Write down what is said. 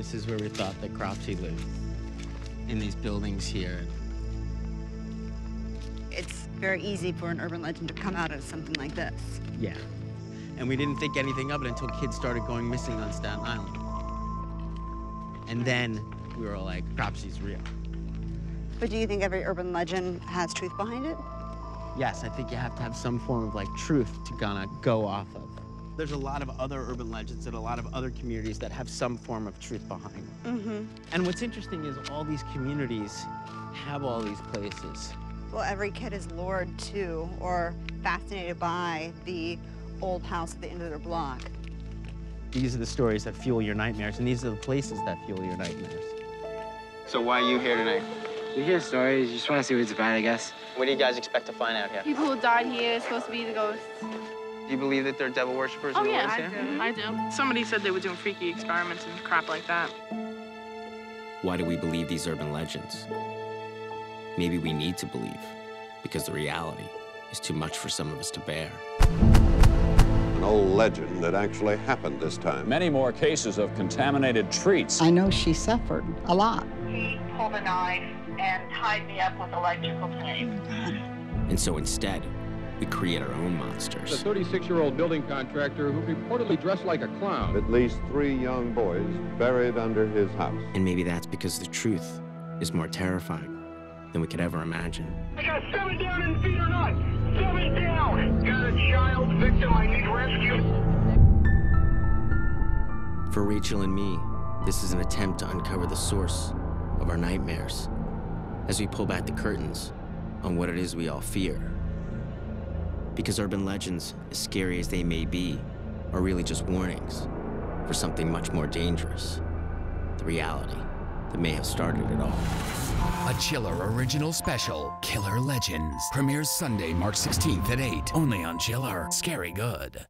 This is where we thought that Cropsey lived. In these buildings here. It's very easy for an urban legend to come out of something like this. Yeah. And we didn't think anything of it until kids started going missing on Staten Island. And then we were like, Cropsey's real. But do you think every urban legend has truth behind it? Yes, I think you have to have some form of like truth to kind of go off of. There's a lot of other urban legends and a lot of other communities that have some form of truth behind them. Mm-hmm. And what's interesting is all these communities have all these places. Well, every kid is lured to or fascinated by the old house at the end of their block. These are the stories that fuel your nightmares, and these are the places that fuel your nightmares. So why are you here tonight? You hear stories, you just want to see what it's about, I guess. What do you guys expect to find out here? People who died here are supposed to be the ghosts. Do you believe that they're devil worshippers Oh in the yeah, woods I here? do. Mm-hmm. I do. Somebody said they were doing freaky experiments and crap like that. Why do we believe these urban legends? Maybe we need to believe because the reality is too much for some of us to bear. An old legend that actually happened this time. Many more cases of contaminated treats. I know she suffered a lot. He pulled a knife and tied me up with electrical tape. And so instead, we create our own monsters. A 36-year-old building contractor who reportedly dressed like a clown. At least three young boys buried under his house. And maybe that's because the truth is more terrifying than we could ever imagine. I got seven down in feet or not. Seven down. Got a child victim I need rescued. For Rachel and me, this is an attempt to uncover the source of our nightmares as we pull back the curtains on what it is we all fear. Because urban legends, as scary as they may be, are really just warnings for something much more dangerous the reality that may have started it all. A Chiller original special, Killer Legends, premieres Sunday, March 16th at 8, only on Chiller. Scary good.